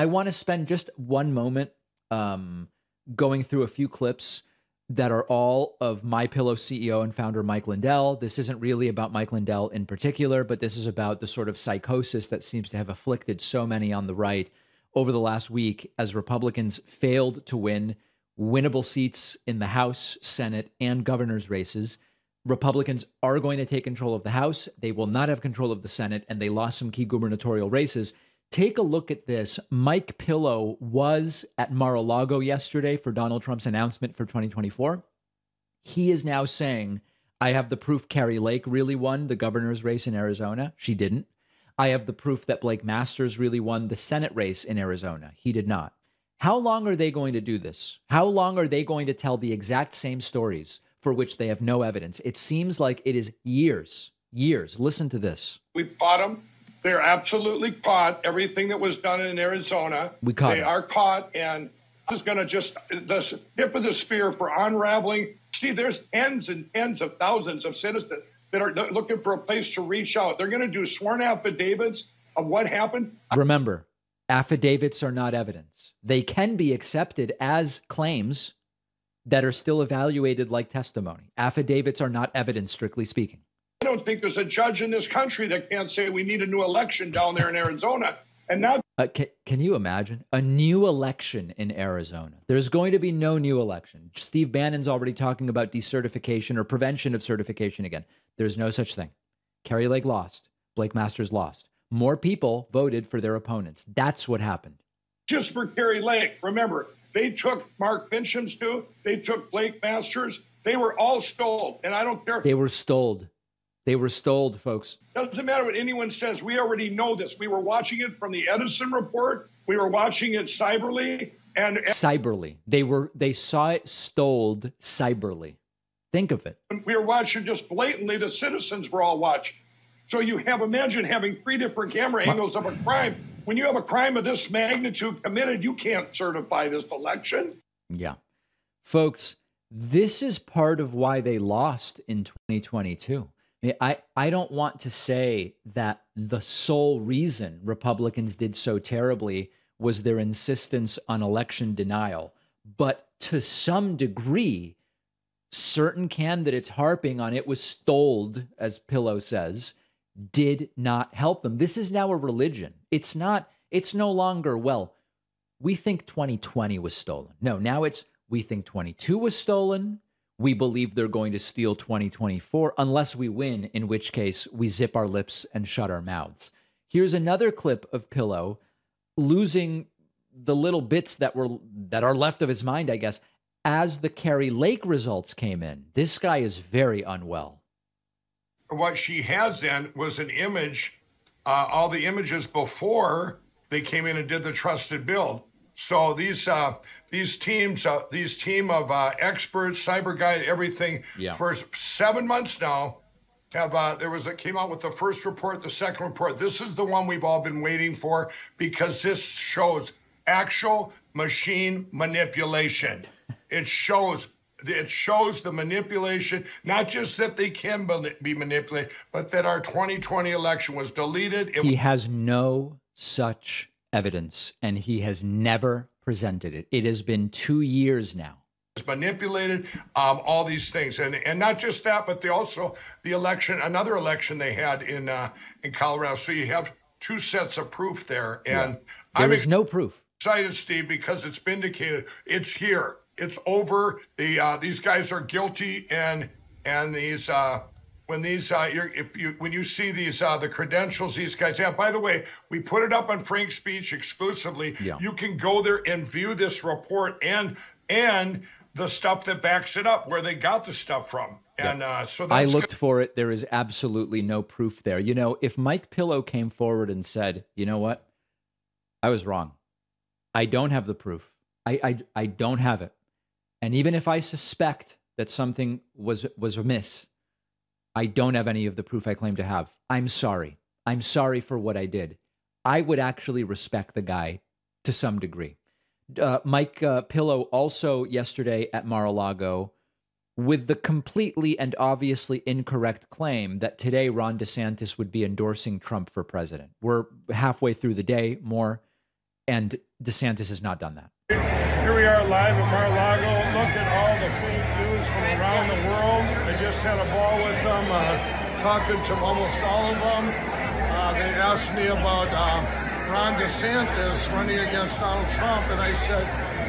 I want to spend just one moment um, going through a few clips that are all of my pillow ceo and founder mike lindell. This isn't really about mike lindell in particular but this is about the sort of psychosis that seems to have afflicted so many on the right over the last week as republicans failed to win winnable seats in the house senate and governor's races. Republicans are going to take control of the house. They will not have control of the senate and they lost some key gubernatorial races Take a look at this. Mike Pillow was at Mar a Lago yesterday for Donald Trump's announcement for 2024. He is now saying, I have the proof Kari Lake really won the governor's race in Arizona. She didn't. I have the proof that Blake Masters really won the Senate race in Arizona. He did not. How long are they going to do this? How long are they going to tell the exact same stories for which they have no evidence? It seems like it is years, years. Listen to this. We fought them. They're absolutely caught. Everything that was done in Arizona, we caught. They are caught, and this is going to just the tip of the spear for unraveling. See, there's tens and tens of thousands of citizens that are looking for a place to reach out. They're going to do sworn affidavits of what happened. Remember, affidavits are not evidence. They can be accepted as claims that are still evaluated like testimony. Affidavits are not evidence, strictly speaking. I don't think there's a judge in this country that can't say we need a new election down there in Arizona. And now, uh, can, can you imagine a new election in Arizona? There's going to be no new election. Steve Bannon's already talking about decertification or prevention of certification again. There's no such thing. Kari Lake lost. Blake Masters lost. More people voted for their opponents. That's what happened. Just for Kari Lake, remember, they took Mark Finchem too. They took Blake Masters. They were all stole. And I don't care. They were stole. They were stole, folks. Doesn't matter what anyone says. We already know this. We were watching it from the Edison report. We were watching it cyberly and cyberly. They were they saw it stoled cyberly. Think of it. We were watching just blatantly. The citizens were all watching. So you have imagine having three different camera angles of a crime. When you have a crime of this magnitude committed, you can't certify this election. Yeah. Folks, this is part of why they lost in 2022. Eh, I, I don't want to say that the sole reason Republicans did so terribly was their insistence on election denial. But to some degree, certain candidates harping on it was stoled, as Pillow says, did not help them. This is now a religion. It's not, it's no longer, well, we think 2020 was stolen. No, now it's we think 22 was stolen we believe they're going to steal 2024 unless we win, in which case we zip our lips and shut our mouths. Here's another clip of Pillow losing the little bits that were that are left of his mind, I guess, as the Kari Lake results came in. This guy is very unwell. What she has then was an image, uh, all the images before they came in and did the trusted build. So these uh, these teams, uh, these team of uh, experts, cyber guide, everything, yeah. for seven months now, have uh, there was a came out with the first report, the second report. This is the one we've all been waiting for because this shows actual machine manipulation. It shows it shows the manipulation, not just that they can be manipulated, but that our 2020 election was deleted. It he has no such evidence, and he has never presented it. It has been two years now. It's manipulated, um, all these things, and and not just that, but they also the election, another election they had in uh, in Colorado. So you have two sets of proof there, and yeah. there is no proof. Excited, Steve, because it's vindicated. It's here. It's over. The uh, these guys are guilty, and and these uh, when these uh, if you when you see these uh, the credentials these guys have. By the way, we put it up on Frank Speech exclusively. Yeah. You can go there and view this report and and the stuff that backs it up, where they got the stuff from. And uh, so I looked good. for it. There is absolutely no proof there. You know, if Mike Pillow came forward and said, "You know what? I was wrong. I don't have the proof. I I, I don't have it. And even if I suspect that something was was amiss, I don't have any of the proof I claim to have. I'm sorry. I'm sorry for what I did. I would actually respect the guy to some degree. Uh, Mike uh, Pillow also yesterday at Mar a Lago with the completely and obviously incorrect claim that today Ron DeSantis would be endorsing Trump for president. We're halfway through the day more. and DeSantis has not done that. Here we are live at Mar-a-Lago. Look at all the fake news from around the world. Had a ball with them, uh, talking to almost all of them. Uh, they asked me about uh, Ron DeSantis running against Donald Trump, and I said,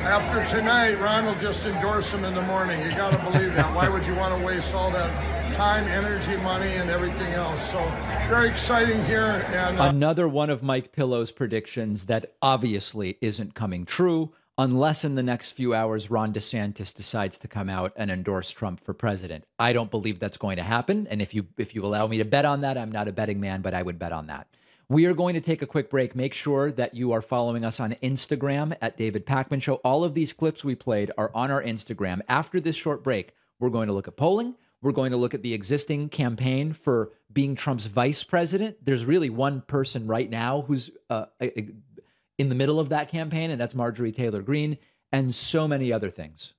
after tonight, Ron will just endorse him in the morning. You got to believe that. Why would you want to waste all that time, energy, money, and everything else? So very exciting here. And uh, another one of Mike Pillow's predictions that obviously isn't coming true unless in the next few hours Ron DeSantis decides to come out and endorse Trump for president. I don't believe that's going to happen. And if you if you allow me to bet on that, I'm not a betting man, but I would bet on that. We are going to take a quick break. Make sure that you are following us on Instagram at David Pakman Show. All of these clips we played are on our Instagram. After this short break, we're going to look at polling. We're going to look at the existing campaign for being Trump's vice president. There's really one person right now who's uh, in the middle of that campaign, and that's Marjorie Taylor Greene, and so many other things.